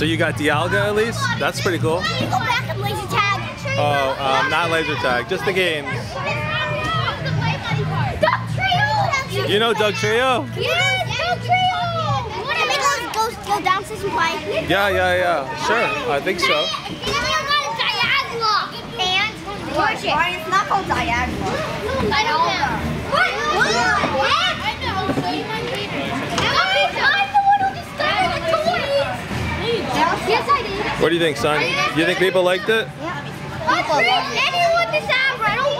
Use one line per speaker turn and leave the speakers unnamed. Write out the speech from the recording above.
So you got Dialga at least? That's pretty cool.
Go back and laser tag?
Oh, um, not laser tag, just the games.
Duck Trio!
You know Dugtrio?
Yes, Dugtrio! You want to make go, go downstairs and play?
Yeah, yeah, yeah. Sure, I think so.
And Georgia.
It's not called diagonal.
I don't know. What
do you think, son? Do you think people liked it?
Anyone this Amber, I don't